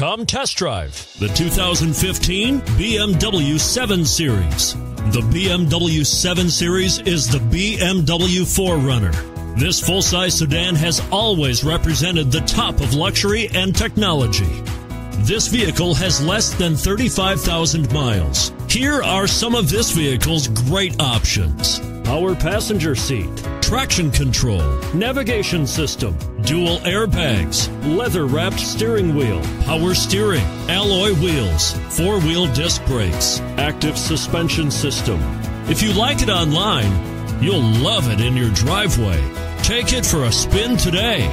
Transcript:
Come test drive the 2015 BMW 7 Series. The BMW 7 Series is the BMW frontrunner. This full size sedan has always represented the top of luxury and technology. This vehicle has less than 35,000 miles. Here are some of this vehicle's great options power passenger seat traction control, navigation system, dual airbags, leather wrapped steering wheel, power steering, alloy wheels, four wheel disc brakes, active suspension system. If you like it online, you'll love it in your driveway. Take it for a spin today.